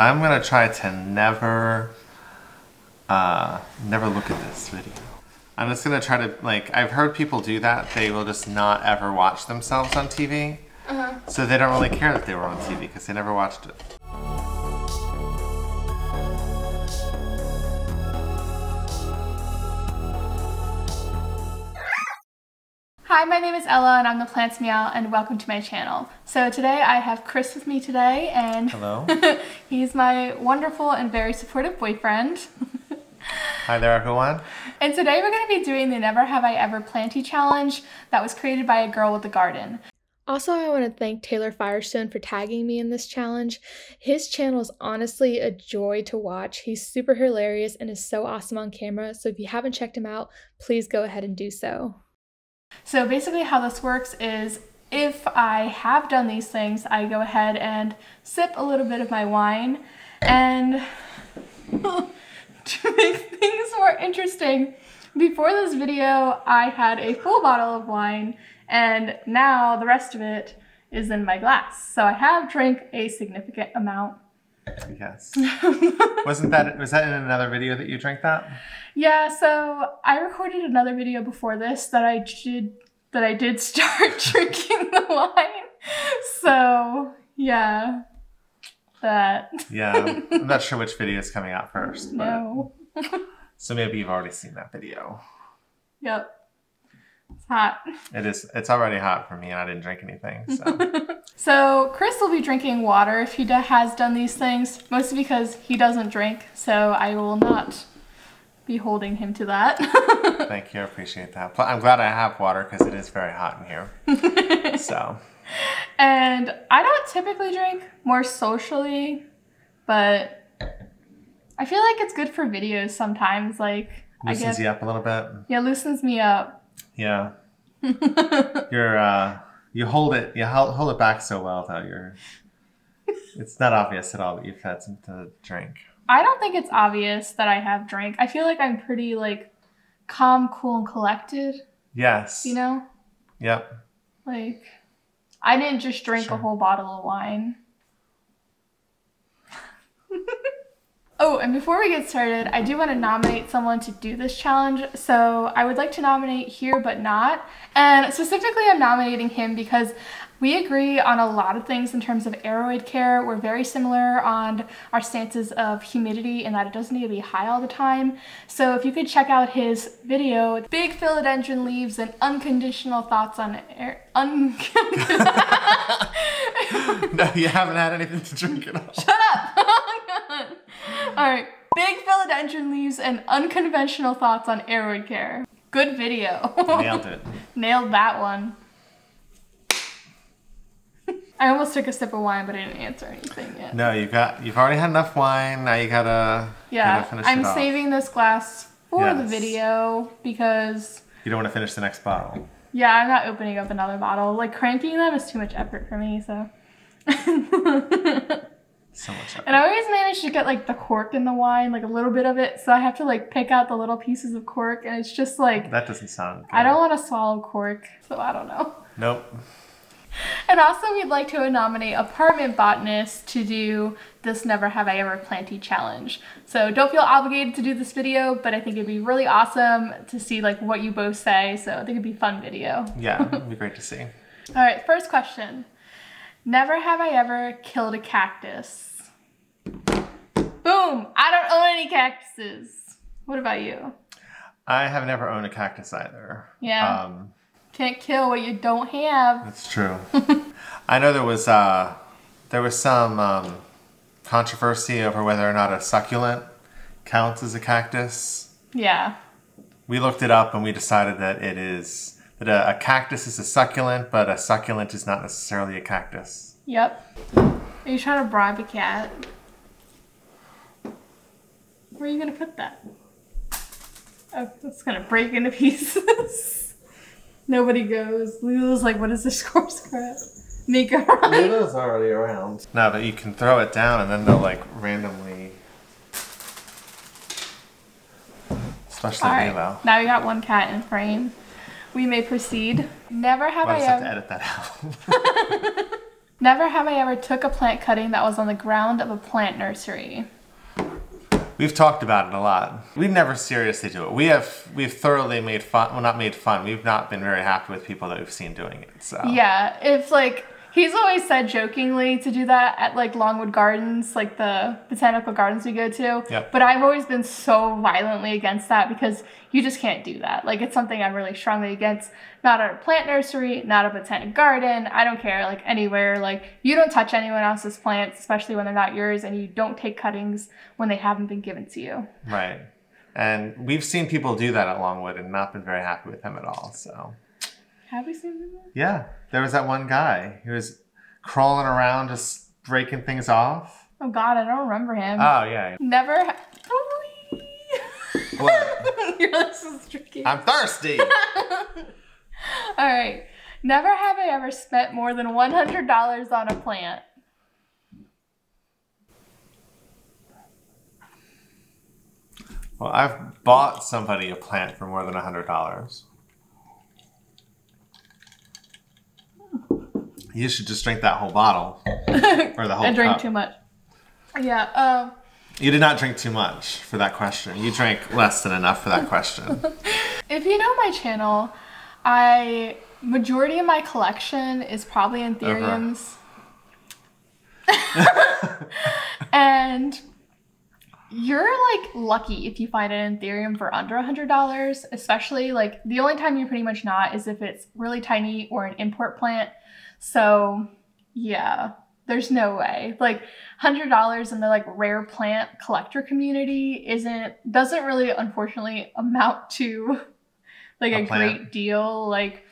I'm gonna try to never, uh, never look at this video. I'm just gonna try to like. I've heard people do that. They will just not ever watch themselves on TV. Uh-huh. So they don't really care that they were on TV because they never watched it. Hi, my name is Ella and I'm the Plants Meow and welcome to my channel. So today I have Chris with me today and Hello. he's my wonderful and very supportive boyfriend. Hi there, everyone. And today we're going to be doing the Never Have I Ever Planty challenge that was created by a girl with a garden. Also, I want to thank Taylor Firestone for tagging me in this challenge. His channel is honestly a joy to watch. He's super hilarious and is so awesome on camera. So if you haven't checked him out, please go ahead and do so. So basically how this works is if I have done these things, I go ahead and sip a little bit of my wine and to make things more interesting, before this video, I had a full bottle of wine and now the rest of it is in my glass. So I have drank a significant amount. Yes. Wasn't that was that in another video that you drank that? Yeah, so I recorded another video before this that I did that I did start drinking the wine. So yeah, that. Yeah. I'm not sure which video is coming out first. But, No. So maybe you've already seen that video. Yep. It's hot. It is. It's already hot for me, and I didn't drink anything. So So Chris will be drinking water if he has done these things, mostly because he doesn't drink. So I will not be holding him to that. thank you. I appreciate that. But I'm glad I have water because it is very hot in here. so and I don't typically drink, more socially, but I feel like it's good for videos sometimes. Like I loosens guess you up a little bit. yeah, loosens me up. Yeah. You're. uh You hold it. You hold, hold it back so well though. You're. It's not obvious at all that you've had something to drink. I don't think it's obvious that I have drank. I feel like I'm pretty like calm, cool, and collected. Yes. You know, Yep. like I didn't just drink Sure. a whole bottle of wine. oh, and before we get started, I do want to nominate someone to do this challenge. So I would like to nominate here, but not. And specifically, I'm nominating him because we agree on a lot of things in terms of aroid care. We're very similar on our stances of humidity and that it doesn't need to be high all the time. So if you could check out his video, Big Philodendron Leaves and Unconditional Thoughts on Air... Un- no, you haven't had anything to drink at all. Shut up! All right, Big Philodendron Leaves and Unconventional Thoughts on Aroid Care. Good video. Nailed it. Nailed that one. I almost took a sip of wine, but I didn't answer anything yet. No, you got. You've already had enough wine. Now you gotta. yeah, gotta I'm it off. saving this glass for the video because, You don't want to finish the next bottle. yeah, I'm not opening up another bottle. Like, cranking them is too much effort for me, so. So much. And I always manage to get like the cork in the wine, like a little bit of it. So I have to like pick out the little pieces of cork, and it's just like That doesn't sound. Good. I don't want to swallow cork, so I don't know. Nope. And also, we'd like to nominate apartment botanist to do this Never Have I Ever Planty challenge. So don't feel obligated to do this video, but I think it'd be really awesome to see like what you both say. So I think it'd be a fun video. Yeah, it'd be great to see. All right, first question. Never have I ever killed a cactus. Boom! I don't own any cactuses. What about you? I have never owned a cactus either. Yeah. Um, Can't kill what you don't have. that's true. I know there was uh, there was some um, controversy over whether or not a succulent counts as a cactus. Yeah. We looked it up and we decided that it is that a, a cactus is a succulent, but a succulent is not necessarily a cactus. Yep. Are you trying to bribe a cat? Where are you gonna put that? Oh, it's gonna break into pieces. Nobody goes. Lulu's like, what is this horse crap? Make it right. Lulu's already around. No, but you can throw it down and then they'll like randomly. Especially All right. Lilo. Now we got one cat in frame. We may proceed. Never have I'll I just have to edit that out. Never have I ever took a plant cutting that was on the ground of a plant nursery. We've talked about it a lot. We never seriously do it. We have we've thoroughly made fun. Well, not made fun. We've not been very happy with people that we've seen doing it. So Yeah, if like he's always said jokingly to do that at like Longwood Gardens, like the botanical gardens we go to. Yep. But I've always been so violently against that because you just can't do that. Like it's something I'm really strongly against. Not at a plant nursery, not a botanic garden. I don't care. Like anywhere. Like you don't touch anyone else's plants, especially when they're not yours, and you don't take cuttings when they haven't been given to you. right. And we've seen people do that at Longwood and not been very happy with him at all. So Have we seen that? yeah, there was that one guy who was crawling around, just breaking things off. Oh God, I don't remember him. Oh yeah. Never. What? Your list is tricky. I'm thirsty. All right. Never have I ever spent more than $100 on a plant. Well, I've bought somebody a plant for more than $100. You should just drink that whole bottle or the whole I drank cup. too much. Yeah. Um. You did not drink too much for that question. You drank less than enough for that question. If you know my channel, I majority of my collection is probably Anthuriums. and you're like lucky if you find an Anthurium for under a hundred dollars, especially like the only time you're pretty much not is if it's really tiny or an import plant. So yeah, there's no way. Like hundred dollars in the like rare plant collector community isn't doesn't really unfortunately amount to like A a, great deal. Like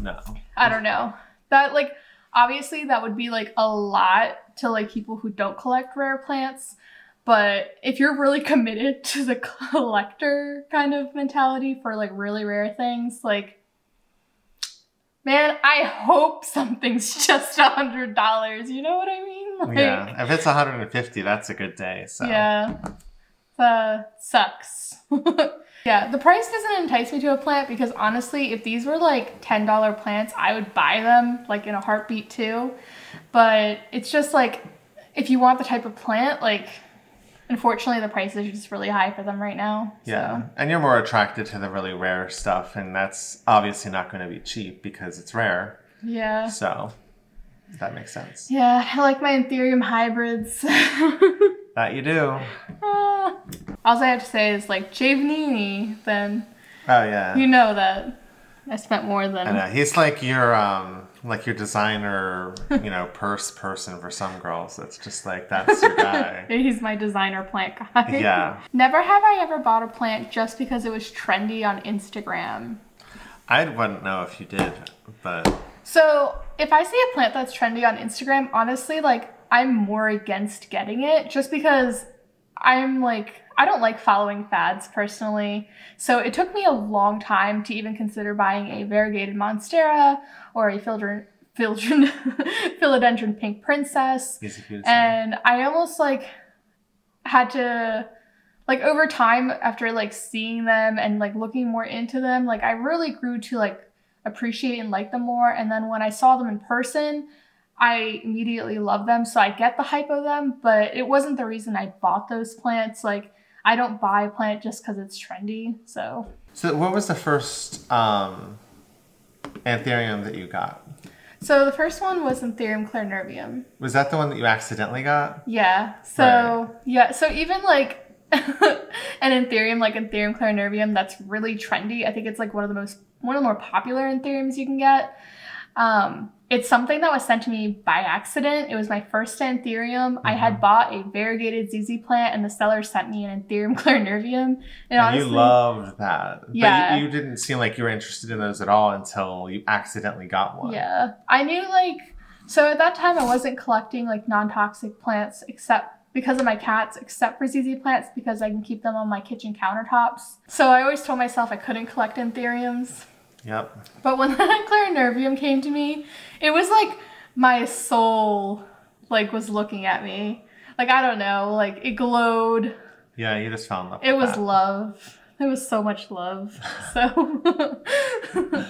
No. I don't know. That like obviously that would be like a lot to like people who don't collect rare plants. But if you're really committed to the collector kind of mentality for like really rare things, like man, I hope something's just a hundred dollars. You know what I mean? Like, Yeah. If it's 150, that's a good day. So yeah. Uh, sucks. yeah, the price doesn't entice me to a plant because honestly, if these were like $10 plants, I would buy them like in a heartbeat too. But it's just like, if you want the type of plant, like, unfortunately, the price is just really high for them right now. Yeah. So, And you're more attracted to the really rare stuff, and that's obviously not going to be cheap because it's rare. yeah. So that makes sense. Yeah, I like my Anthurium hybrids. That you do. Ah. All I have to say is like Javanini, then Oh yeah. you know that I spent more than I know. He's like your um like your designer, you know, purse person for some girls. It's just like that's your guy. He's my designer plant guy. Yeah. Never have I ever bought a plant just because it was trendy on Instagram. I wouldn't know if you did, but So if I see a plant that's trendy on Instagram, honestly, like I'm more against getting it just because I'm like I don't like following fads personally. So it took me a long time to even consider buying a variegated monstera or a philodendron, philodendron, philodendron pink princess. easy for you to say. and I almost like had to like over time after like seeing them and like looking more into them like I really grew to like appreciate and like them more and then when I saw them in person I immediately loved them so I get the hype of them but it wasn't the reason I bought those plants like I don't buy a plant just because it's trendy so So what was the first um anthurium that you got? so the first one was Anthurium clarinervium Was that the one that you accidentally got? Yeah. So yeah. So even like an Anthurium, like Anthurium clarinervium, that's really trendy. I think it's like one of the most one of the more popular Anthuriums you can get. Um, it's something that was sent to me by accident. It was my first Anthurium. I had bought a variegated ZZ plant, and the seller sent me an Anthurium clarinervium. And, And honestly, you loved that. Yeah. But you, you didn't seem like you were interested in those at all until you accidentally got one. Yeah. I knew like so at that time I wasn't collecting like non-toxic plants except because of my cats, except for ZZ plants because I can keep them on my kitchen countertops. So I always told myself I couldn't collect anthuriums. Yep. But when that clarinervium came to me, it was like my soul like was looking at me. Like I don't know, like it glowed. Yeah, you just fell in love. It was that. love. It was so much love. So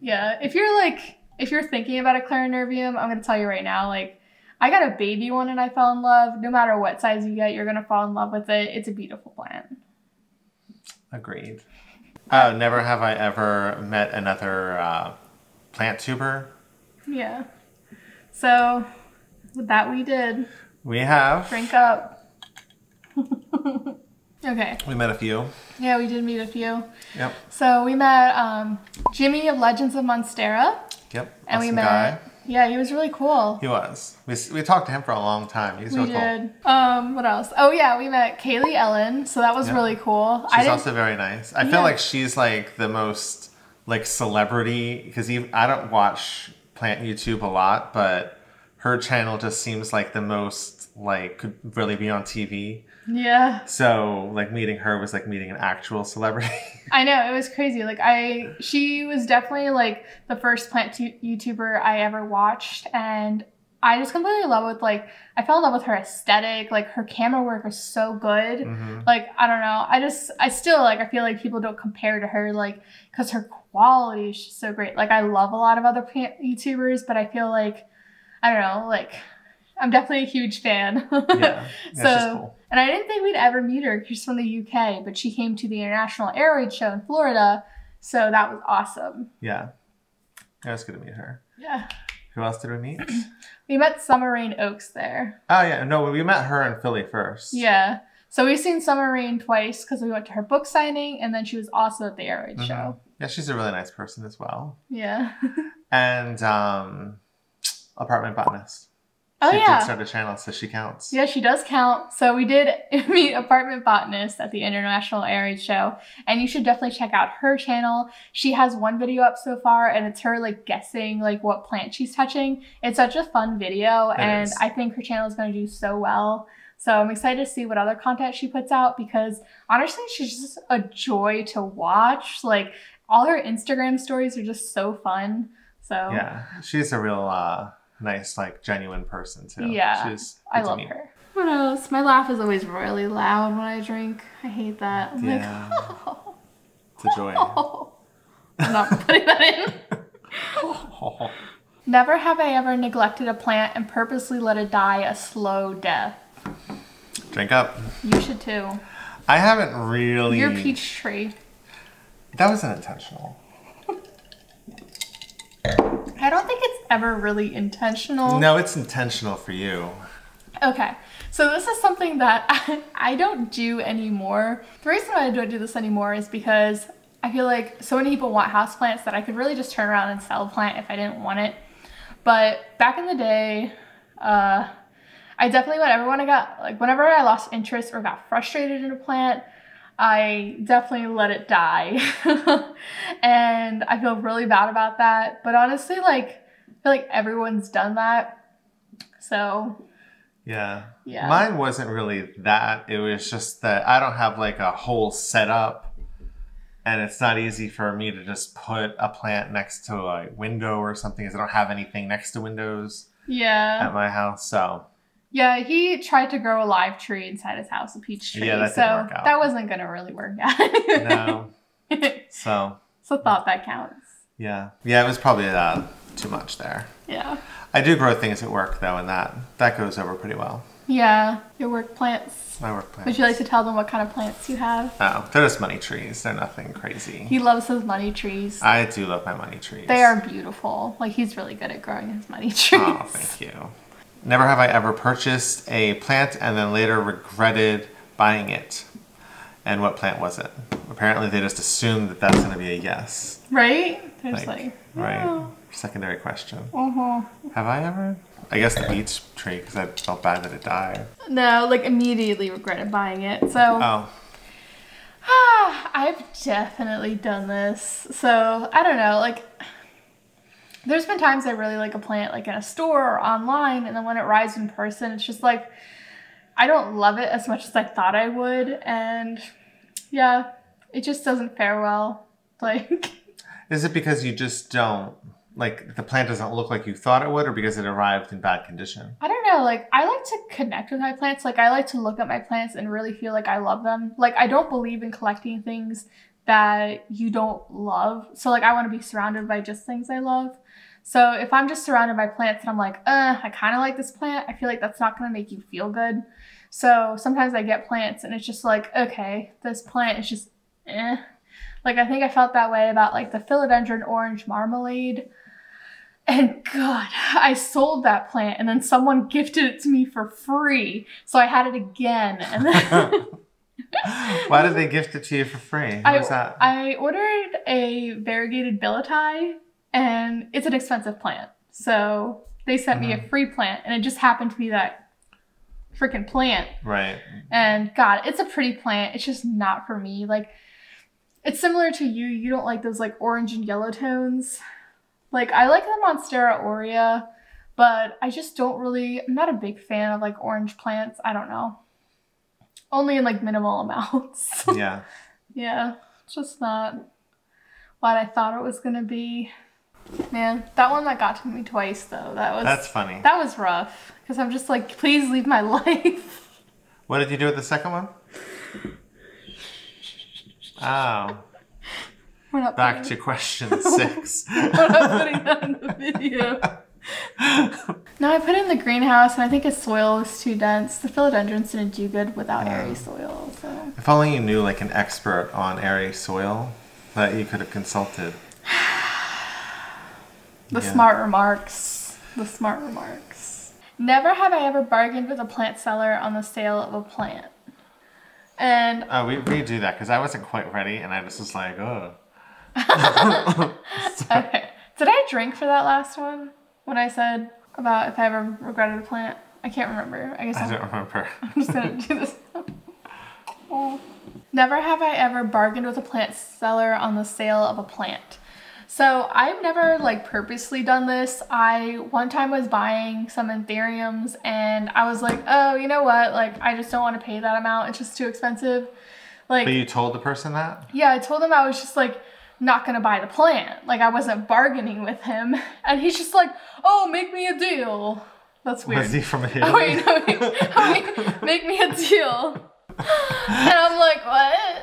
yeah, if you're like if you're thinking about a clarinervium, I'm gonna tell you right now, like I got a baby one and I fell in love. No matter what size you get, you're gonna fall in love with it. It's a beautiful plant. Agreed. Oh, never have I ever met another uh, plant tuber. Yeah. So with that we did. We have. Drink up. okay. We met a few. Yeah, we did meet a few. Yep. So we met um, Jimmy of Legends of Monstera. Yep. And we awesome met. guy. Yeah, he was really cool. He was. We, we talked to him for a long time. He's we really cool. did. Um, what else? Oh yeah, we met Kaylee Ellen, so that was Yeah. really cool. She's also very nice. I Yeah. feel like she's like the most like celebrity because I don't watch plant YouTube a lot, but her channel just seems like the most like could really be on TV. yeah, So like meeting her was like meeting an actual celebrity. I know it was crazy. Like I, she was definitely like the first plant tu- YouTuber I ever watched, and I just completely love with like I fell in love with her aesthetic. Like her camera work was so good. Mhm. like i don't know i just i still like i feel like people don't compare to her like because her quality is just so great like i love a lot of other plant youtubers but i feel like i don't know like i'm definitely a huge fan Yeah, so cool. and i didn't think we'd ever meet her she's from the uk but she came to the international aroid show in florida so that was awesome Yeah, it was good to meet her. yeah Who else did we meet? we met Summer Rayne Oakes there oh yeah, no, we met her in Philly first. yeah so we've seen summer rain twice because we went to her book signing and then she was also at the air raid Mhm. show Yeah, she's a really nice person as well. yeah And um, apartment botanist. Oh she yeah. did start a channel, so she counts. Yeah, she does count. So we did meet apartment botanist at the International Aroid Show, and you should definitely check out her channel. She has one video up so far, and it's her like guessing like what plant she's touching. It's such a fun video, It and is. I think her channel is going to do so well. So I'm excited to see what other content she puts out because honestly, she's just a joy to watch. Like all her Instagram stories are just so fun. So Yeah, she's a real uh, nice, like genuine person too. Yeah, she's. I love her. What else? My laugh is always really loud when I drink. I hate that. I'm Yeah. like, oh, It's a joy. I'm not putting that in. Never have I ever neglected a plant and purposely let it die a slow death. Drink up. You should too. I haven't really. Your peach tree. That wasn't intentional. I don't think it's ever really intentional. No, it's intentional for you. Okay, so this is something that I, I don't do anymore. The reason why I don't do this anymore is because I feel like so many people want houseplants that I could really just turn around and sell a plant if I didn't want it. But back in the day, uh, I definitely whenever when I got like whenever I lost interest or got frustrated in a plant, I definitely let it die. and I feel really bad about that. But honestly, like I feel like everyone's done that. So Yeah. Yeah. Mine wasn't really that. It was just that I don't have like a whole setup, and it's not easy for me to just put a plant next to a window or something, because I don't have anything next to windows yeah. at my house. So Yeah, he tried to grow a live tree inside his house, a peach tree. Yeah, that so didn't work out. that wasn't gonna really work out. no. So so thought that counts. yeah, yeah, it was probably uh, too much there. Yeah. I do grow things at work though, and that that goes over pretty well. Yeah. Your work plants. My work plants. Would you like to tell them what kind of plants you have? Oh, they're just money trees. They're nothing crazy. He loves his money trees. I do love my money trees. They are beautiful. Like he's really good at growing his money trees. Oh, thank you. Never have I ever purchased a plant and then later regretted buying it. And what plant was it? Apparently, they just assume that that's going to be a yes. Right? There's Like, like, right? oh, Secondary question. uh-huh. Have I ever? I guess the beech tree because I felt bad that it died. No, like immediately regretted buying it. So Oh, Ah, I've definitely done this. So I don't know, like there's been times I really like a plant like in a store or online, and then when it arrives in person, it's just like I don't love it as much as I thought I would, and yeah, it just doesn't fare well. Like is it because you just don't like the plant doesn't look like you thought it would, or because it arrived in bad condition? I don't know, like I like to connect with my plants. Like I like to look at my plants and really feel like I love them. Like I don't believe in collecting things that you don't love. So like I want to be surrounded by just things I love. So if I'm just surrounded by plants and I'm like, uh, I kind of like this plant, I feel like that's not going to make you feel good. So sometimes I get plants and it's just like, okay, this plant is just eh. Like I think I felt that way about like the philodendron orange marmalade. And God, I sold that plant and then someone gifted it to me for free. So I had it again. And then Why did they gift it to you for free? What I, was that? I ordered a variegated billietiae and it's an expensive plant. So they sent me a Mhm. free plant and it just happened to be that freaking plant. right. And God, it's a pretty plant. It's just not for me. Like, it's similar to you. You don't like those like orange and yellow tones. Like, I like the Monstera aurea, but I just don't really, I'm not a big fan of like orange plants. I don't know. Only in like minimal amounts. Yeah. yeah, it's just not what I thought it was gonna be. Man, that one that got to me twice though. That was That's funny. that was rough because I'm just like, please leave my life. What did you do with the second one? Oh, We're not back putting- to question six. We're not putting that in the video. No, I put it in the greenhouse, and I think its soil was too dense. The philodendrons didn't do good without airy soil, so if only you knew like an expert on airy soil that you could have consulted. the Yeah. smart remarks. The smart remarks. Never have I ever bargained with a plant seller on the sale of a plant. And Oh, we we do that because I wasn't quite ready and I was just was like, oh. okay, did I drink for that last one when I said about if I ever regretted a plant? I can't remember. I guess I I'll- don't remember. I'm just gonna do this. Oh. Never have I ever bargained with a plant seller on the sale of a plant. So I've never like purposely done this. I one time was buying some anthuriums and I was like, oh, you know what? Like I just don't want to pay that amount. It's just too expensive. Like But you told the person that? yeah, I told him I was just like not gonna buy the plant. Like I wasn't bargaining with him. And he's just like, oh, make me a deal. That's weird. Was he from Italy? Oh, wait, no, wait. Wait, make me a deal. And I'm like, what?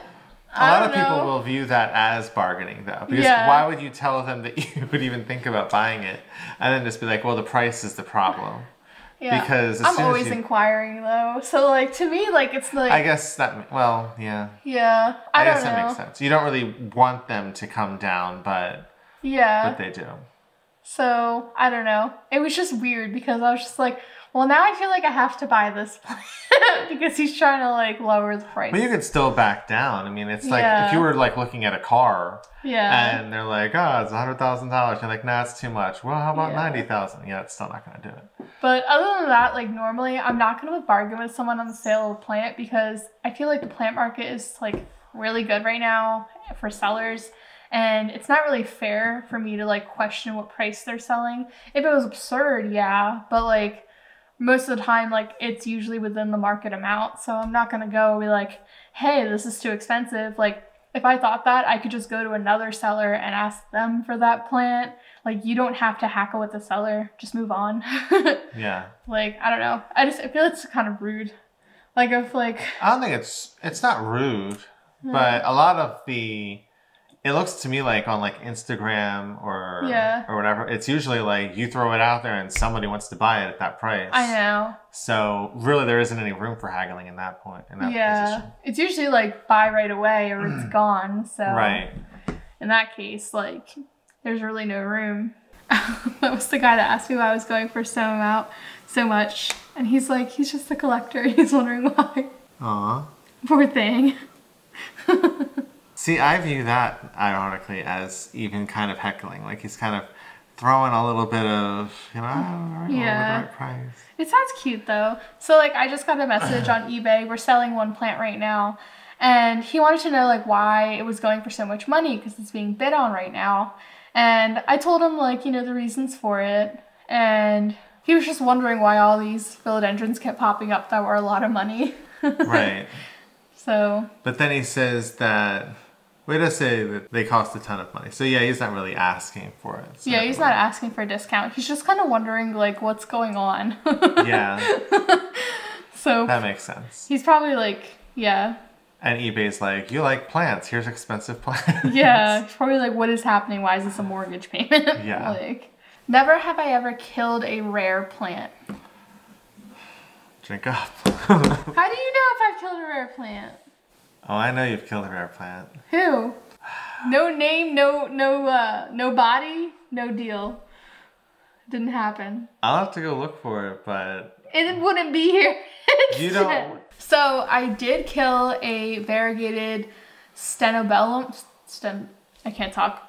A lot of people know. will view that as bargaining, though. Because Yeah. why would you tell them that you would even think about buying it and then just be like, well, the price is the problem? Yeah. because I'm always you- inquiring though. So like to me, like it's like I guess that, well, yeah. yeah. I, I, don't guess know. that makes sense. You don't really want them to come down, but Yeah. but they do. So I don't know. It was just weird because I was just like, well, now I feel like I have to buy this plant because he's trying to like lower the price. But you could still back down. I mean, it's like Yeah. if you were like looking at a car yeah. and they're like, oh, it's a hundred thousand dollars. You're like, nah, it's too much. Well, how about Yeah. ninety thousand? Yeah, it's still not gonna do it. But other than that, like normally I'm not gonna bargain with someone on the sale of a plant because I feel like the plant market is like really good right now for sellers. And it's not really fair for me to like question what price they're selling. If it was absurd, yeah. But like most of the time, like it's usually within the market amount. So I'm not gonna go be like, hey, this is too expensive. Like if I thought that, I could just go to another seller and ask them for that plant. Like you don't have to hackle with the seller. Just move on. Yeah, like I don't know. I just I feel it's kind of rude. Like if like I don't think it's it's not rude, but a lot of the it looks to me like on like Instagram or Yeah. or whatever. It's usually like you throw it out there and somebody wants to buy it at that price. I know. So really, there isn't any room for haggling in that point in that Yeah. position. It's usually like buy right away or it's gone. So Right. in that case, like there's really no room. that was the guy that asked me why I was going for so amount so much. And he's like, he's just a collector. He's wondering why. Aw. Poor thing. See, I view that ironically as even kind of heckling. Like he's kind of throwing a little bit of, you know, I don't know, Yeah. the right price. It sounds cute though. So like I just got a message on eBay. We're selling one plant right now. And he wanted to know like why it was going for so much money because it's being bid on right now. And I told him like, you know, the reasons for it. And he was just wondering why all these philodendrons kept popping up that were a lot of money. Right. so But then he says that we just say that they cost a ton of money. So yeah, he's not really asking for it. So yeah, he's not asking for a discount. He's just kind of wondering like what's going on. Yeah, so that makes sense. he's probably like, yeah, And eBay's like, you like plants? Here's expensive plants. Yeah, it's probably like, what is happening? Why is this a mortgage payment? Yeah. like, Never have I ever killed a rare plant. Drink up. How do you know if I've killed a rare plant? Oh, I know you've killed a rare plant. Who? No name, no no uh no body, no deal. Didn't happen. I'll have to go look for it, but It wouldn't be here. You don't- So I did kill a variegated stenobellum. Sten. I can't talk.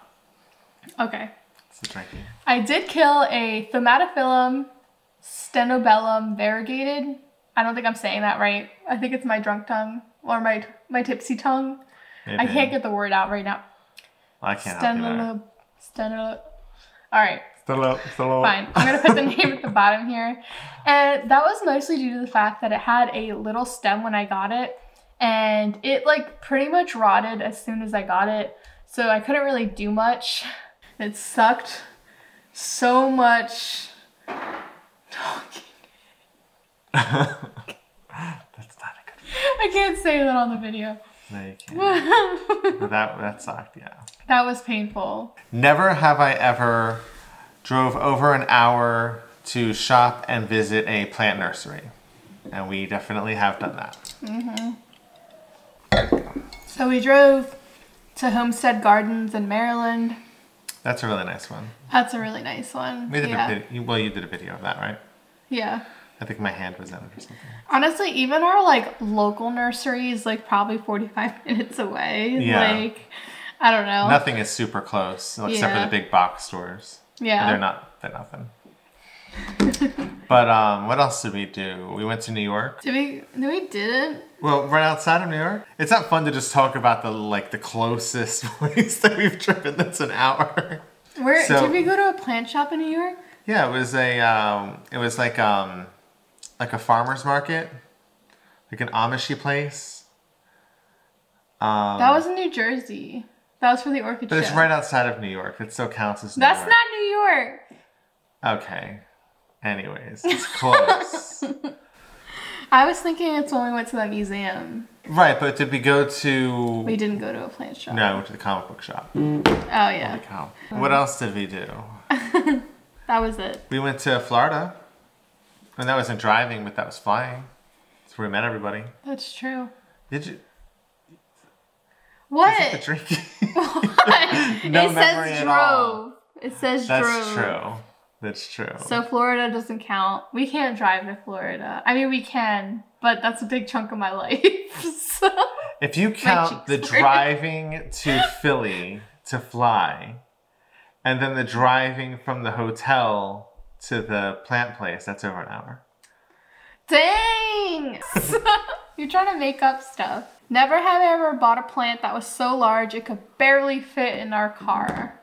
Okay. it's a drinking. I did kill a Thaumatophyllum stenobellum variegated. I don't think I'm saying that right. I think it's my drunk tongue or my my tipsy tongue. I can't get the word out right now. I can't help you there. Stenolo. Stenolo. All right. Still up. Fine. I'm gonna put the name at the bottom here. And that was mostly due to the fact that it had a little stem when I got it. And it like pretty much rotted as soon as I got it. So I couldn't really do much. It sucked so much. That's not a good. I can't say that on the video. No, you can't. But that that sucked. Yeah. That was painful. Never have I ever drove over an hour to shop and visit a plant nursery, and we definitely have done that. Mhm. So we drove to Homestead Gardens in Maryland. That's a really nice one. That's a really nice one. We did yeah. a video. Well, you did a video of that, right? yeah. I think my hand was in it or something. Honestly, even our like local nursery is like probably 45 minutes away. Yeah. Like, I don't know. Nothing is super close except for the big box stores. Yeah. They're not. They're nothing. but um, what else did we do? We went to New York. Did we? No, we didn't. Well, right outside of New York. It's not fun to just talk about the like the closest place that we've driven that's an hour. Where So- did we go to a plant shop in New York? Yeah, it was a um, it was like um, like a farmer's market, like an Amishy place. Um, That was in New Jersey. That was for the orchid but it's right outside of New York. It still counts as New That's York. not New York. Okay. Anyways, it's close. I was thinking it's when we went to that museum. right, but did we go to? We didn't go to a plant shop. No, I went to the comic book shop. Oh yeah. What else did we do? that was it. We went to Florida. And that wasn't driving, but that was flying. That's where we met everybody. That's true. Did you? What? Is it the drinking? it memory says at all. drove. It says That's drove. true. That's true. So Florida doesn't count. We can't drive to Florida. I mean, we can, but that's a big chunk of my life. so if you count the driving to Philly to fly, and then the driving from the hotel to the plant place, that's over an hour. dang, you're trying to make up stuff. Never have I ever bought a plant that was so large it could barely fit in our car.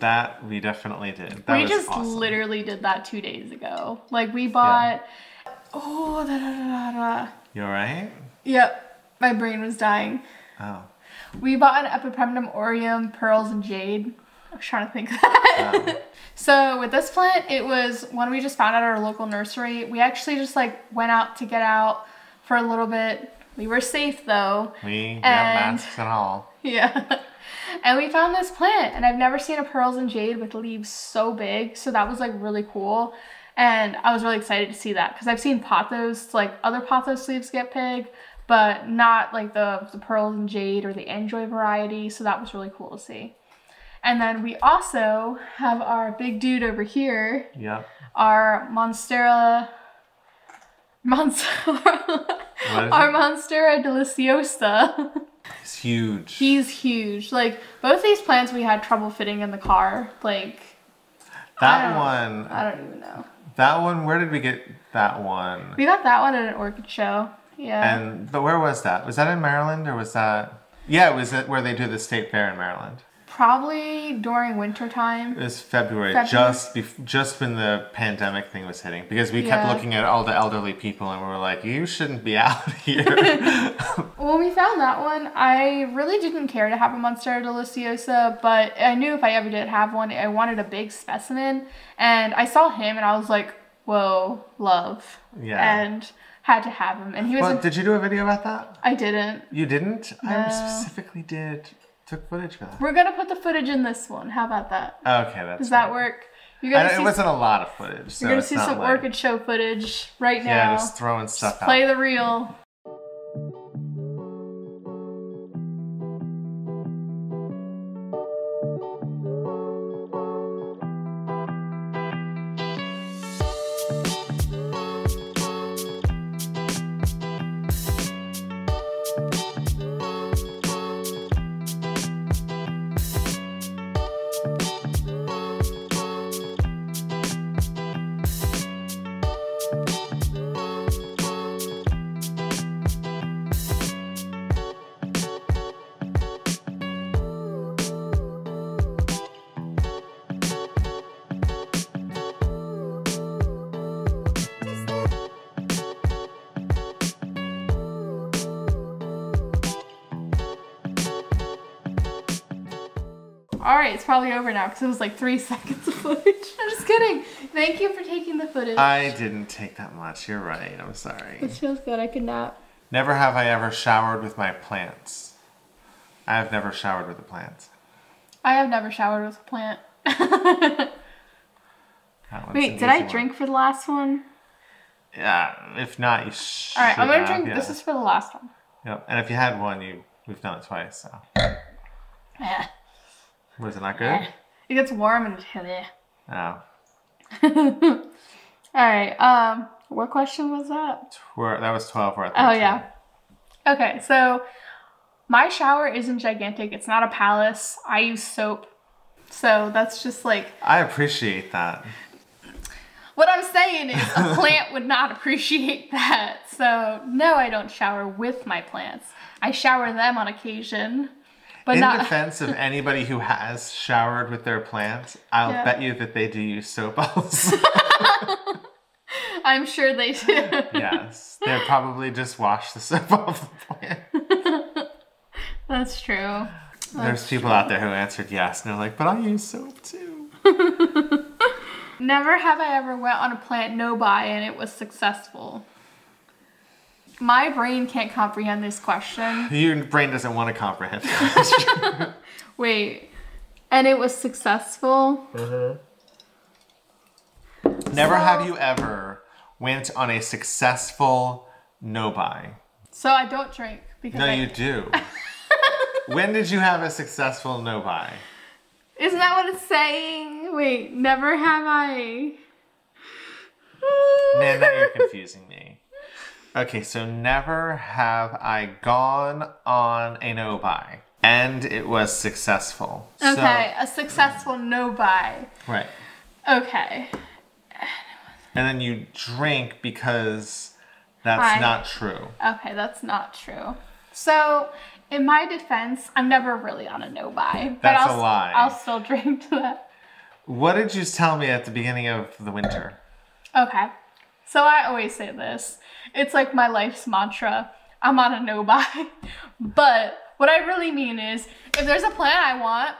That we definitely did. That we was just awesome. literally did that two days ago. Like we bought. Oh, da, da, da, da, da. You alright? Yep, my brain was dying. Oh. We bought an Epipremnum aureum, pearls, and jade. I was trying to think of that. Oh. so with this plant, it was one we just found at our local nursery. We actually just like went out to get out for a little bit. We were safe though. We have And- masks and all. Yeah. And we found this plant, and I've never seen a pearls and jade with leaves so big. So that was like really cool. And I was really excited to see that because I've seen pothos, like other pothos leaves get big, but not like the, the pearls and jade or the N'Joy variety. So that was really cool to see. And then we also have our big dude over here, Yep. our Monstera. Monstera. Our? Monstera deliciosa. It's huge. He's huge. Like both these plants we had trouble fitting in the car. Like that don't- one. I don't even know. That one. Where did we get that one? We got that one at an orchid show. Yeah. And but where was that? Was that in Maryland or was that? Yeah, it was at where they do the state fair in Maryland. Probably during winter time. It was February, February. just bef- just when the pandemic thing was hitting, because we kept Yeah. looking at all the elderly people and we were like, "You shouldn't be out here." When we found that one, I really didn't care to have a Monstera deliciosa, but I knew if I ever did have one, I wanted a big specimen. And I saw him and I was like, whoa, love. Yeah. And had to have him. And he was well, did you do a video about that? I didn't. You didn't. I specifically did. Took footage for that. We're gonna put the footage in this one. How about that? Okay, that's. Does that work? You're gonna I, see it wasn't a lot of footage. So You're gonna see some like, orchid show footage right now. Yeah, just throwing stuff Just out. play the reel. Probably over now because it was like three seconds of footage. I'm just kidding. Thank you for taking the footage. I didn't take that much. You're right. I'm sorry. This feels good. I could nap. Never have I ever showered with my plants. I have never showered with a plant. I have never showered with a plant. Wait, did I one. drink for the last one? Yeah. If not, you should. All right, I'm gonna have, drink. yeah. This is for the last one. Yep. And if you had one, you we've done it twice. So Yeah. Was it not good? It gets warm and yeah. Oh, All right. Um, what question was that? we're, that was twelve. We're at Oh yeah. Okay, so my shower isn't gigantic. It's not a palace. I use soap. So that's just like I appreciate that. what I'm saying is a plant would not appreciate that. So no, I don't shower with my plants. I shower them on occasion. But In not defense of anybody who has showered with their plants, I'll Yeah. bet you that they do use soap also. I'm sure they do. yes, they probably just wash the soap off the plant. That's true. There's people out there who answered yes, and they're like, "But I use soap too." Never have I ever went on a plant no buy and it was successful. My brain can't comprehend this question. Your brain doesn't want to comprehend. the question. Wait. And it was successful? Mm-hmm. Never So- have you ever went on a successful no buy. So I don't drink because No, I, you do. when did you have a successful no buy? Isn't that what it's saying? Wait, never have I. Man, now you're confusing me. Okay, so never have I gone on a no buy and it was successful. So- Okay, a successful no buy. right. Okay. And then you drink because that's I- not true. Okay, that's not true. So, in my defense, I'm never really on a no buy. But That's a lie. I'll still drink to that. What did you tell me at the beginning of the winter? Okay. So I always say this. It's like my life's mantra. I'm on a no buy. But what I really mean is if there's a plant I want,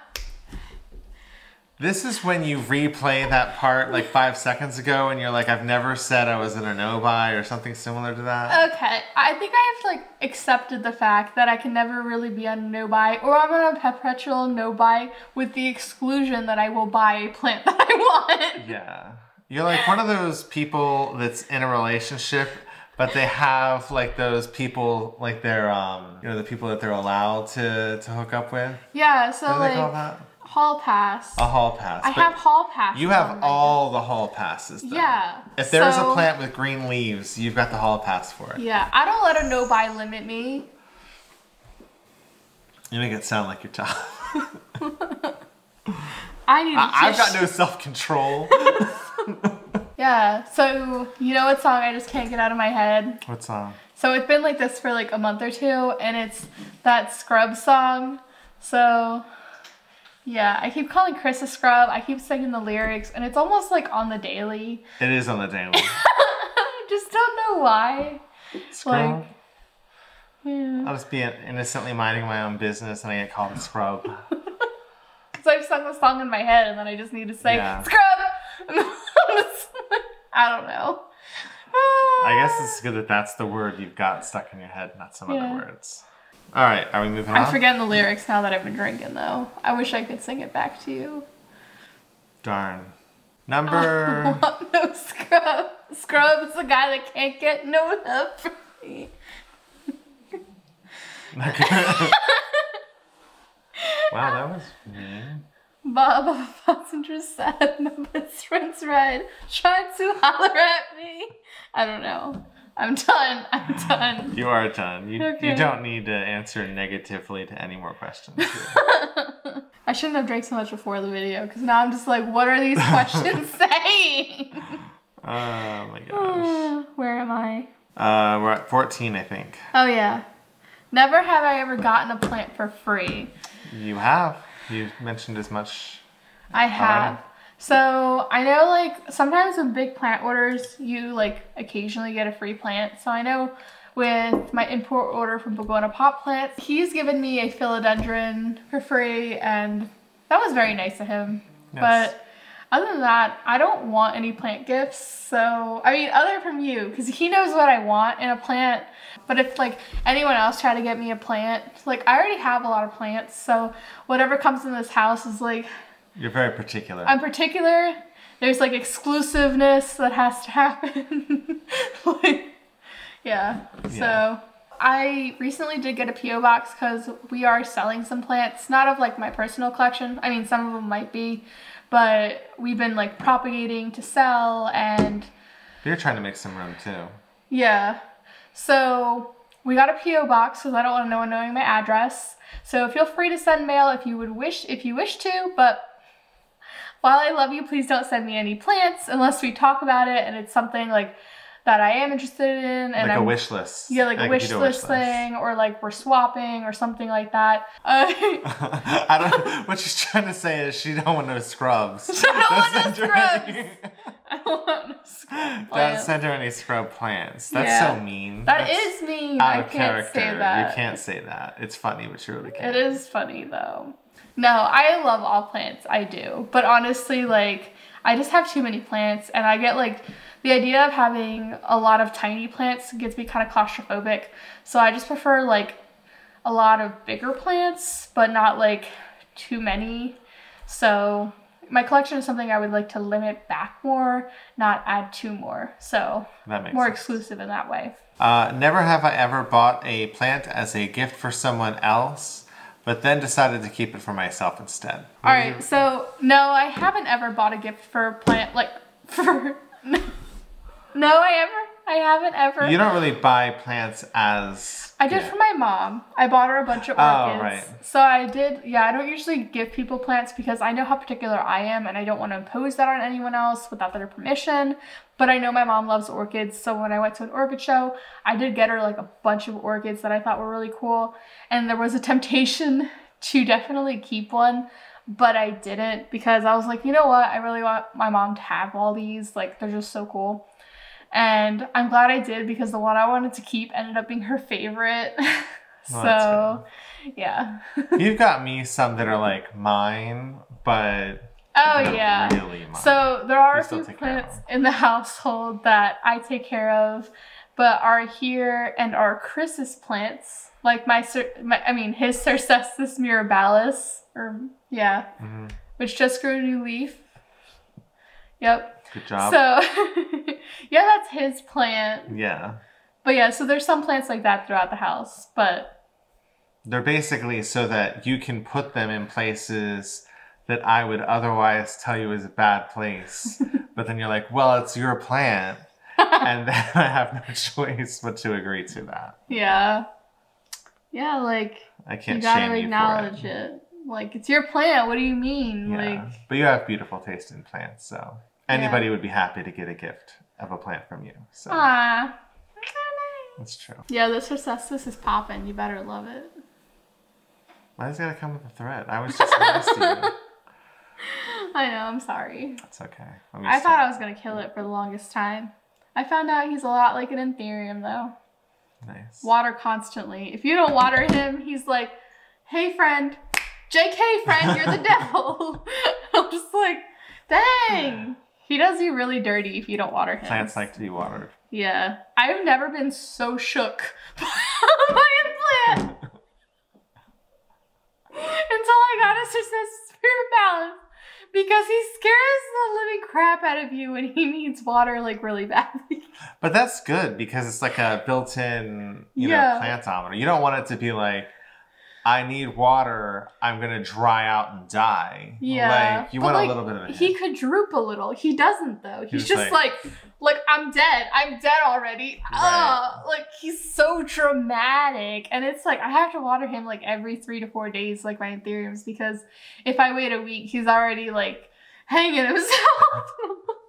This is when you replay that part like five seconds ago and you're like, I've never said I was in a no buy or something similar to that. okay, I think I have like accepted the fact that I can never really be on a no buy or I'm on a perpetual no buy with the exclusion that I will buy a plant that I want. Yeah. You're like one of those people that's in a relationship, but they have like those people, like they're, um, you know, the people that they're allowed to, to hook up with. Yeah, so What do they call like that? hall pass. A hall pass. I But have hall pass. You have all the hall passes. Though. Yeah, If there's so- a plant with green leaves, you've got the hall pass for it. Yeah, I don't let a no buy limit me. You make it sound like you're tough. I need. I- I've got no self control. Yeah, so you know what song I just can't get out of my head? What song? So it's been like this for like a month or two, and it's that Scrub song. So yeah, I keep calling Chris a scrub. I keep singing the lyrics, and it's almost like on the daily. It is on the daily. I just don't know why. Scrub. Yeah. I'll just be innocently minding my own business and I get called a scrub. Because I've sung the song in my head, and then I just need to say Yeah. scrub. I don't know. I guess it's good that that's the word you've got stuck in your head, not some Yeah. other words. All right, are we moving on? I'm forgetting the lyrics now that I've been drinking, though. I wish I could sing it back to you. Darn. Number. want no scrub. Scrub's the guy that can't get no help from me. wow, that was mean. Bob of a passenger said no best friend's ride tried to holler at me. I don't know. I'm done. I'm done. You are done. You, Okay. you don't need to answer negatively to any more questions. I shouldn't have drank so much before the video because now I'm just like, what are these questions saying? oh my gosh. Where am I? Uh, we're at 14, I think. Oh yeah. Never have I ever gotten a plant for free. You have. You mentioned as much. I have. So I know like sometimes with big plant orders you like occasionally get a free plant. So I know with my import order from Bogona Pot Plants, he's given me a philodendron for free and that was very nice of him. Yes. But other than that, I don't want any plant gifts. So I mean other from you because he knows what I want in a plant. But if like anyone else tried to get me a plant, like I already have a lot of plants, so whatever comes in this house is like You're very particular. I'm particular. There's like exclusiveness that has to happen. like, yeah. Yeah. So I recently did get a PO box because we are selling some plants, not of like my personal collection. I mean, some of them might be, but we've been like propagating to sell and You're trying to make some room too. yeah. So we got a PO box because I don't want no one knowing my address. So feel free to send mail if you would wish if you wish to, but while I love you, please don't send me any plants unless we talk about it and it's something like that I am interested in and like I'm a wish list. yeah, like I a wish list thing or like we're swapping or something like that. Uh, I don't. What she's trying to say is she don't want no scrubs. I don't want no send her scrubs. any- I don't want no scrub Don't plants. send her any scrub plants. That's Yeah. so mean. That That's is mean. out I of can't character. say that. You can't say that. It's funny, but you really can't. It is funny though. No, I love all plants. I do. But honestly, like, I just have too many plants, and I get like the idea of having a lot of tiny plants gets me kind of claustrophobic. So I just prefer like a lot of bigger plants, but not like too many. So my collection is something I would like to limit back more, not add two more. So That makes more sense. exclusive in that way. Uh, never have I ever bought a plant as a gift for someone else, but then decided to keep it for myself instead. All right, so no, I haven't ever bought a gift for a plant like for. No, I ever, I haven't ever. You don't really buy plants as. I did yeah. for my mom. I bought her a bunch of orchids. Oh, orchids. right. So I did. Yeah, I don't usually give people plants because I know how particular I am, and I don't want to impose that on anyone else without their permission. But I know my mom loves orchids, so when I went to an orchid show, I did get her like a bunch of orchids that I thought were really cool, and there was a temptation to definitely keep one. But I didn't because I was like, you know what? I really want my mom to have all these. Like, they're just so cool. And I'm glad I did because the one I wanted to keep ended up being her favorite. So, yeah. You've got me some that are like mine, but Oh, yeah. really mine. So there are You a few take care of plants in the household that I take care of, but are here and are Chris's plants. Like my, my I mean, his Cercestis mirabilis, or yeah, Mhm. which just grew a new leaf. Yep. Good job. So, yeah, that's his plant. yeah. But yeah, so there's some plants like that throughout the house, but They're basically so that you can put them in places that I would otherwise tell you is a bad place. but then you're like, well, it's your plant. and then I have no choice but to agree to that. yeah. Yeah, like I can't you gotta shame you acknowledge for it. it. Like it's your plant. What do you mean? Yeah. Like but you have beautiful taste in plants, so anybody would be happy to get a gift of a plant from you. So ah. that's true. Yeah, this Cercestis is popping. You better love it. Why does it gotta come with a threat? I was just nice to you. I know. I'm sorry. That's okay. I'm thought I was gonna kill it for the longest time. I found out he's a lot like an Anthurium though. nice. Water constantly. If you don't water him, he's like, "Hey friend, JK friend, you're the devil." I'm just like, dang. He does you really dirty if you don't water him. Plants like to be watered. Yeah. I've never been so shook by a plant until I got a Success Spirit Balance because he scares the living crap out of you when he needs water like really badly. But that's good because it's like a built-in, you Yeah. know, plantometer. You don't want it to be like, I need water. I'm gonna dry out and die. Yeah, like you want like, a little bit of a He could droop a little. He doesn't though. He's, He's just like- like, like, I'm dead. I'm dead already. Right. Ugh. Like he's so dramatic, and it's like I have to water him like every three to four days, like my Anthuriums, because if I wait a week, he's already like hanging himself.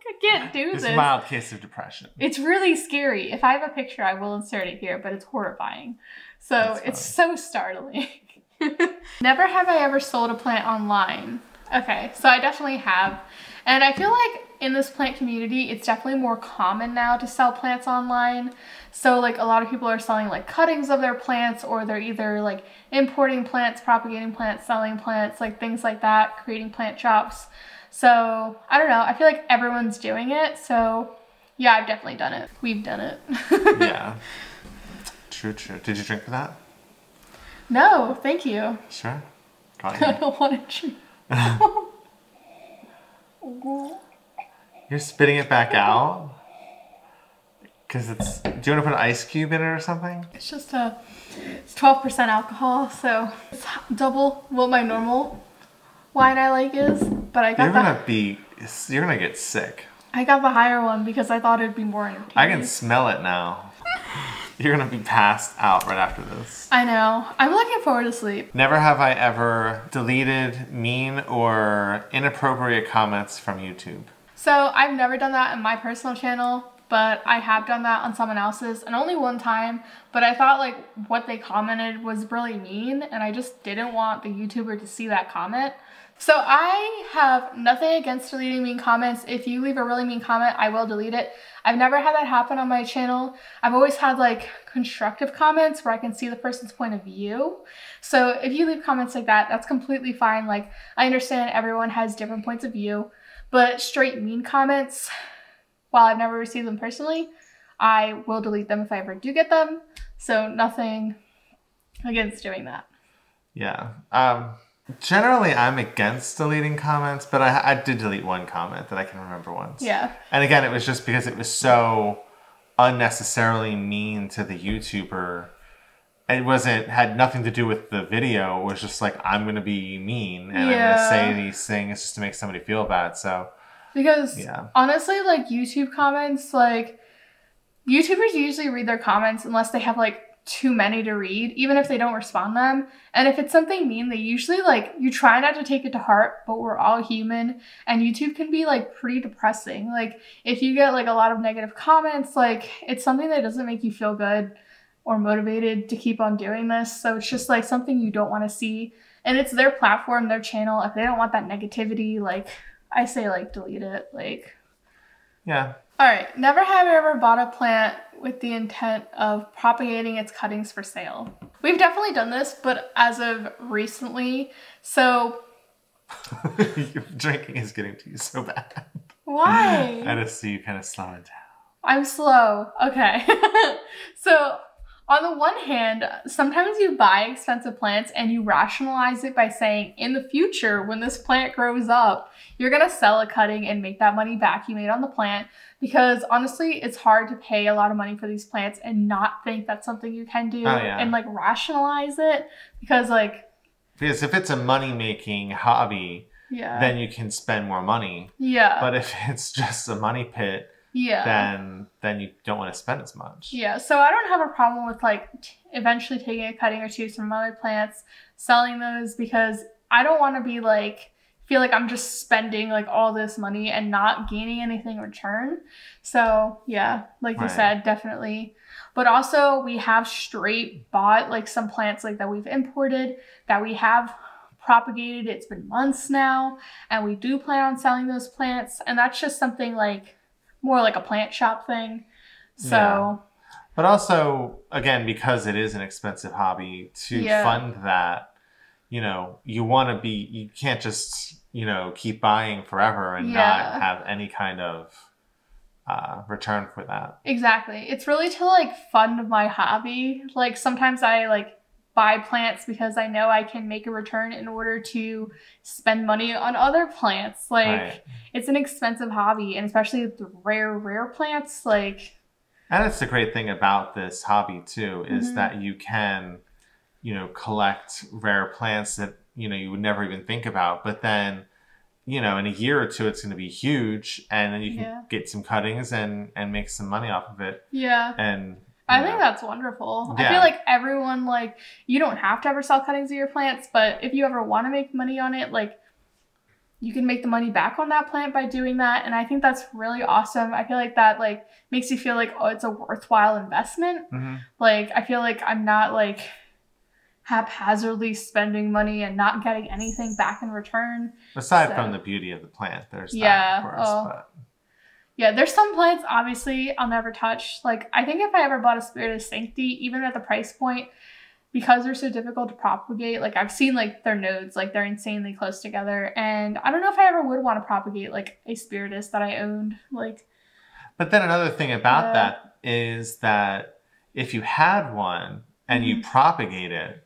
I can't do It's this. a mild case of depression. It's really scary. If I have a picture, I will insert it here, but it's horrifying. So it's so startling. Never have I ever sold a plant online. Okay, so I definitely have. And I feel like in this plant community, it's definitely more common now to sell plants online. So, like, a lot of people are selling like cuttings of their plants, or they're either like importing plants, propagating plants, selling plants, like things like that, creating plant shops. So, I don't know. I feel like everyone's doing it. So, yeah, I've definitely done it. We've done it. yeah. True, true. Did you drink for that? No, thank you. Sure. Got you. I don't want to drink. You're spitting it back out? Because it's. Do you want to put an ice cube in it or something? It's just a it's 12% alcohol, so it's double what my normal wine I like is. But I got You're gonna be. You're gonna get sick. I got the higher one because I thought it'd be more entertaining. I can smell it now. You're gonna be passed out right after this. I know. I'm looking forward to sleep. Never have I ever deleted mean or inappropriate comments from YouTube. So I've never done that in my personal channel, but I have done that on someone else's, and only one time. But I thought like what they commented was really mean, and I just didn't want the YouTuber to see that comment. So I have nothing against deleting mean comments. If you leave a really mean comment, I will delete it. I've never had that happen on my channel. I've always had like constructive comments where I can see the person's point of view. So if you leave comments like that, that's completely fine. Like I understand everyone has different points of view, but straight mean comments, while I've never received them personally, I will delete them if I ever do get them. So nothing against doing that. Yeah. Um, generally, I'm against deleting comments, but I, I did delete one comment that I can remember once. Yeah. And again, it was just because it was so unnecessarily mean to the YouTuber. It wasn't had nothing to do with the video. It was just like I'm gonna be mean and I'm gonna say these things just to make somebody feel bad. So Because Yeah. honestly, like YouTube comments, like YouTubers usually read their comments unless they have like too many to read, even if they don't respond them. And if it's something mean, they usually like you try not to take it to heart, but we're all human and YouTube can be like pretty depressing. Like if you get like a lot of negative comments, like it's something that doesn't make you feel good or motivated to keep on doing this. So it's just like something you don't want to see. And it's their platform, their channel. If they don't want that negativity, like I say like delete it. Like yeah. All right, never have I ever bought a plant with the intent of propagating its cuttings for sale. We've definitely done this, but as of recently. So Your Drinking is getting to you so bad. why? I just see you kind of slowing down. I'm slow. Okay. so, on the one hand, sometimes you buy expensive plants and you rationalize it by saying, in the future, when this plant grows up, you're going to sell a cutting and make that money back you made on the plant. Because honestly, it's hard to pay a lot of money for these plants and not think that's something you can do Oh, yeah. and like rationalize it. Because, like, Because if it's a money making hobby, yeah. then you can spend more money. yeah. But if it's just a money pit, yeah. then then you don't want to spend as much. Yeah, so I don't have a problem with like t- eventually taking a cutting or two from other plants, selling those because I don't want to be like feel like I'm just spending like all this money and not gaining anything in return. So, yeah, like you said, definitely. But also, we have straight bought like some plants like that we've imported that we have propagated. It's been months now, and we do plan on selling those plants, and that's just something like more like a plant shop thing. So, Yeah. But also, again, because it is an expensive hobby, to Yeah. fund that, you know, you want to be, you can't just, you know, keep buying forever and Yeah. not have any kind of uh, return for that. Exactly. It's really to like fund my hobby. Like sometimes I like buy plants because I know I can make a return in order to spend money on other plants. Like Right. it's an expensive hobby, and especially the rare, rare plants. Like And it's the great thing about this hobby too is Mhm. that you can, you know, collect rare plants that you know you would never even think about. But then, you know, in a year or two, it's going to be huge, and then you can Yeah. get some cuttings and and make some money off of it. yeah. And I think that's wonderful. I feel like everyone like you don't have to ever sell cuttings of your plants, but if you ever want to make money on it, like you can make the money back on that plant by doing that, and I think that's really awesome. I feel like that like makes you feel like oh, it's a worthwhile investment. mhm. Like I feel like I'm not like haphazardly spending money and not getting anything back in return. aside So- from the beauty of the plant, there's Yeah, that, of course. oh. but Yeah, there's some plants obviously I'll never touch. Like I think if I ever bought a Spiritus Sancti, even at the price point, because they're so difficult to propagate, like I've seen like their nodes, like they're insanely close together. And I don't know if I ever would want to propagate like a Spiritus that I owned. Like But then another thing about Yeah. that is that if you had one and you Mm-hmm. propagate it,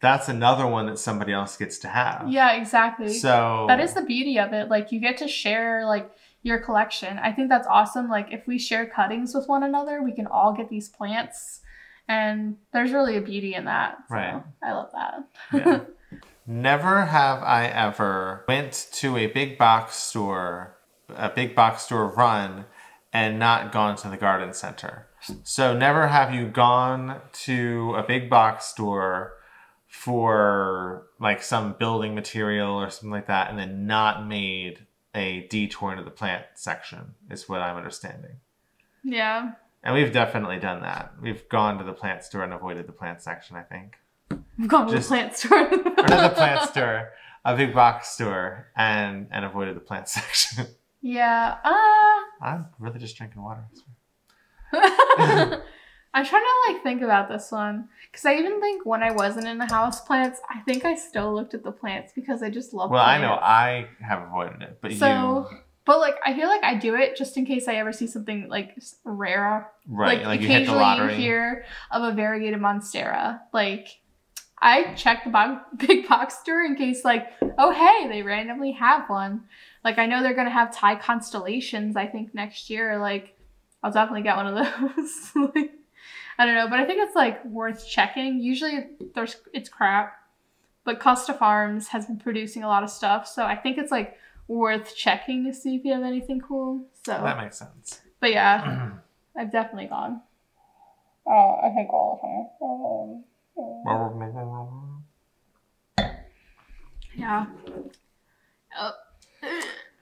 that's another one that somebody else gets to have. yeah, exactly. So that is the beauty of it. Like you get to share like your collection. I think that's awesome. Like if we share cuttings with one another, we can all get these plants. And there's really a beauty in that. So Right. I love that. Yeah. Never have I ever went to a big box store, a big box store run, and not gone to the garden center. So never have you gone to a big box store for like some building material or something like that, and then not made a detour into the plant section. Is what I'm understanding. Yeah. And we've definitely done that. We've gone to the plant store and avoided the plant section. I think. We've gone to Just- the plant store. or not the plant store, a big box store, and and avoided the plant section. Yeah. Uh I'm really just drinking water. I'm trying to like think about this one because I even think when I wasn't in the house plants, I think I still looked at the plants because I just love. Well, I know I have avoided it, but you So, but like I feel like I do it just in case I ever see something like rare. right, like, you hit the occasionally lottery. hear of a variegated monstera. Like I check the bo- big box store in case like oh hey they randomly have one. Like I know they're gonna have Thai constellations. I think next year. Like I'll definitely get one of those. like, I don't know, but I think it's like worth checking. Usually there's it's crap, but Costa Farms has been producing a lot of stuff, so I think it's like worth checking to see if you have anything cool. So, that makes sense. but yeah, I've definitely gone. Oh, I think all the uh, time. Yeah. Oh.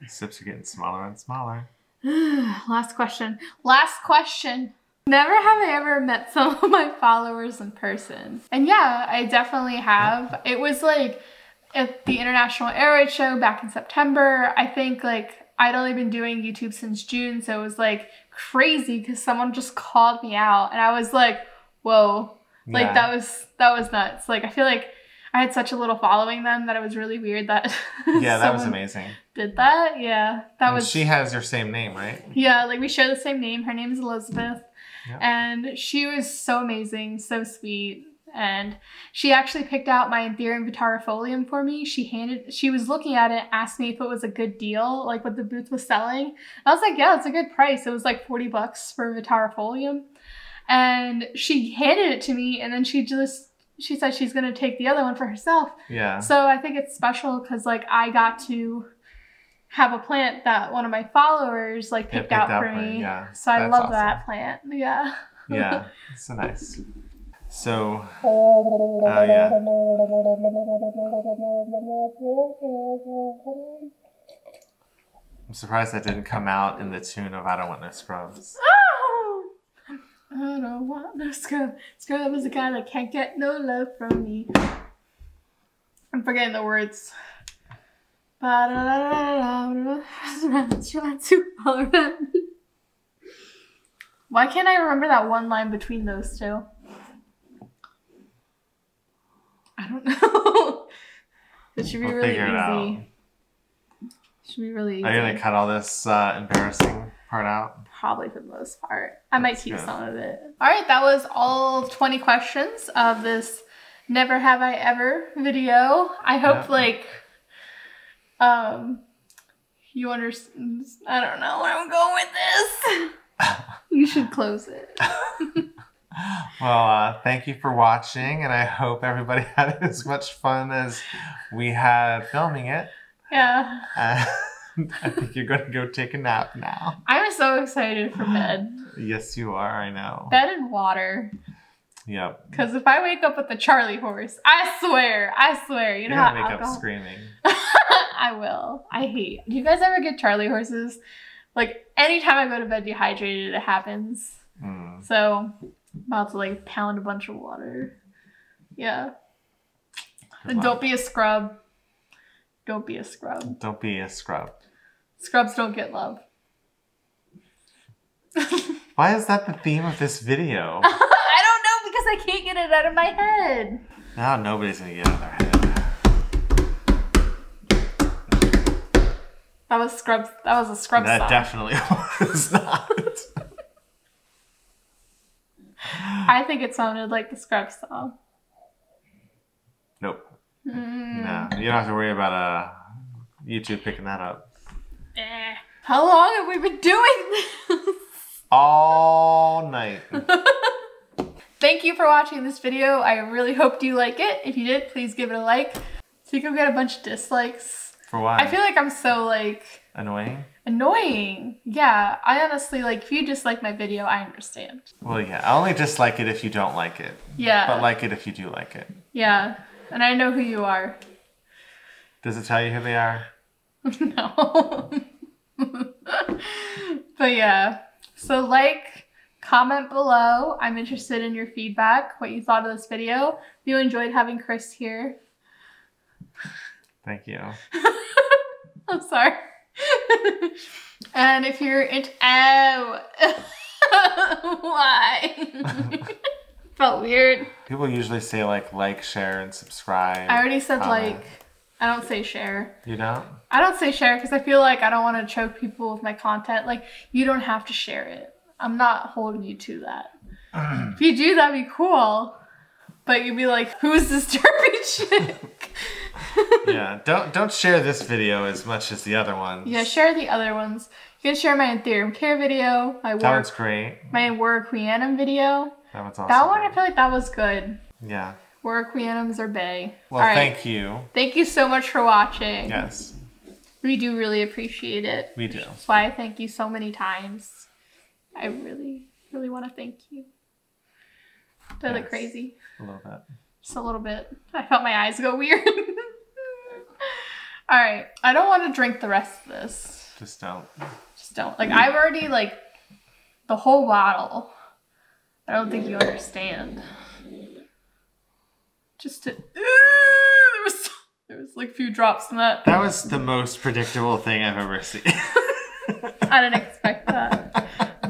Sips are getting smaller and smaller. Last question. Last question. Never have I ever met some of my followers in person. And yeah, I definitely have. It was like at the International Aroid Show back in September. I think like I'd only been doing YouTube since June, so it was like crazy because someone just called me out and I was like, whoa. Like Yeah. that was that was nuts. Like I feel like I had such a little following then that it was really weird that Yeah, that was amazing. Did that? Yeah. That and was she has your same name, right? yeah, like we share the same name. Her name is Elizabeth. And she was so amazing, so sweet. And she actually picked out my Anthurium Vittarifolium for me. She handed she was looking at it, asked me if it was a good deal, like what the booth was selling. I was like, Yeah, it's a good price. It was like 40 bucks for Vitarifolium. And she handed it to me and then she just she said she's gonna take the other one for herself. Yeah. So I think it's special because like I got to have a plant that one of my followers like Yeah, picked, out, for you, me. Yeah. So I That's love awesome. that plant. Yeah. Yeah. So nice. So oh yeah. I'm surprised that didn't come out in the tune of I don't want no scrubs. Oh! I don't want no scrub. Scrub is a guy that can't get no love from me. I'm forgetting the words. Why can't I remember that one line between those two? I don't know. it should be We'll really figure it easy. Should be really easy. Are you gonna cut all this uh, embarrassing part out? Probably for the most part. I might keep good. some of it. All right, that was all 20 questions of this never have I ever video. I hope Yeah. like um you understand I don't know where I'm going with this. you should close it. Well, uh, thank you for watching, and I hope everybody had as much fun as we had filming it. Yeah. And I think you're going to go take a nap now. I'm so excited for bed. Yes, you are. I know. Bed and water. Yep. Because if I wake up with the Charlie horse, I swear, I swear, you You're know gonna how wake up screaming. I will. I hate. Do you guys ever get Charlie horses? Like anytime I go to bed dehydrated, it happens. Mm. So about to like pound a bunch of water. Yeah. Good And luck. don't be a scrub. Don't be a scrub. Don't be a scrub. Scrubs don't get love. Why is that the theme of this video? I can't get it out of my head. now nobody's gonna get out of their head. That was scrub. That was a scrub That song. definitely was not. I think it sounded like the scrub song. nope. Mm. No, you don't have to worry about uh, YouTube picking that up. Eh. How long have we been doing this? All night. Thank you for watching this video. I really hoped you like it. If you did, please give it a like. So you can get a bunch of dislikes. For what? I feel like I'm so like Annoying? annoying. Yeah, I honestly like if you dislike my video, I understand. Well, yeah. I only dislike it if you don't like it, Yeah. but like it if you do like it. yeah. And I know who you are. Does it tell you who they are? no. but yeah. So like, comment below. I'm interested in your feedback, what you thought of this video. If you enjoyed having Chris here. Thank you. I'm sorry. and if you're into oh why? Felt weird. People usually say like, like, share, and subscribe. I already said comment. like I don't say share. You don't? I don't say share because I feel like I don't want to choke people with my content. Like you don't have to share it. I'm not holding you to that. if you do, that'd be cool. But you'd be like, "Who's this derpy chick?" yeah. Don't don't share this video as much as the other ones. yeah, share the other ones. You can share my Anthurium Care video, my That work, one's great. my Warocqueanum video. That one's awesome. That one, I feel like that was good. Yeah. Warocqueanums are bay. Well, right. thank you. Thank you so much for watching. Yes, We do really appreciate it. we do. That's why I thank you so many times. I really, really want to thank you. Did I look crazy? A little bit. Just a little bit. I felt my eyes go weird. All right. I don't want to drink the rest of this. Just don't. Just don't. Like I've already like the whole bottle. I don't think you understand. Just to. Ooh, there was there was like a few drops in that. That was the most predictable thing I've ever seen. I didn't expect that.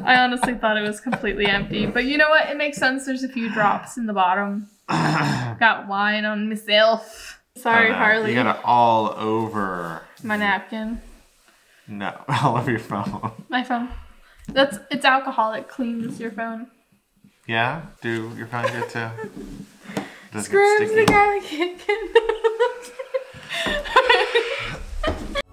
I honestly thought it was completely empty. But you know what? It makes sense. There's a few drops in the bottom. Got wine on myself. Sorry, oh, no. Harley. You got it all over my napkin. No, all over your phone. My phone. That's it's alcoholic. Cleans your phone. Yeah. Do your phone get to? Scrubs the guy can't get.